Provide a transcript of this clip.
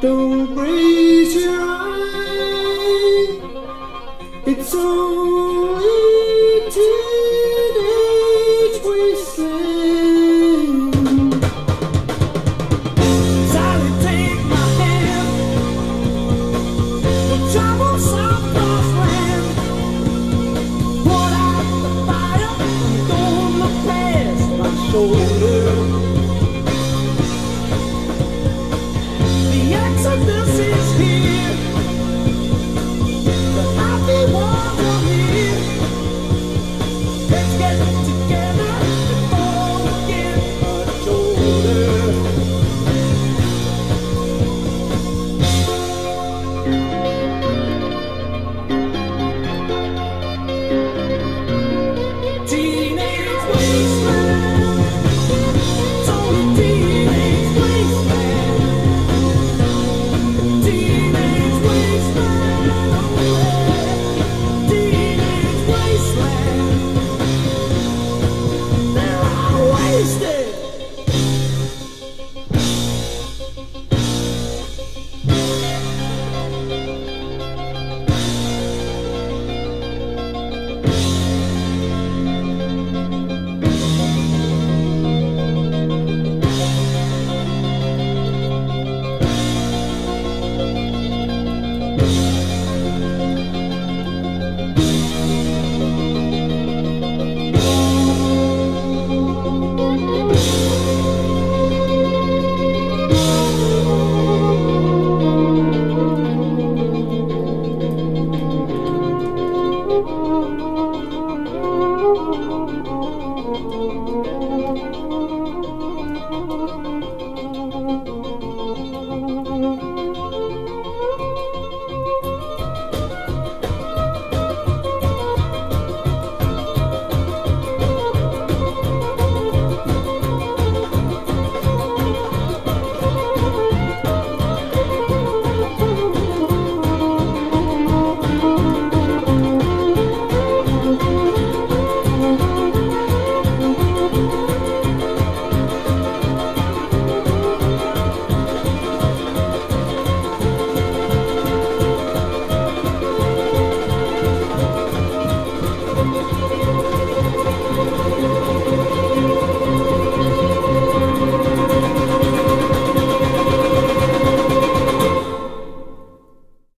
Don't raise your eyes. It's only teenage wasteland. Sally, take my hand. The troubles are lost land. Put out the fire. Don't look past my shoulder.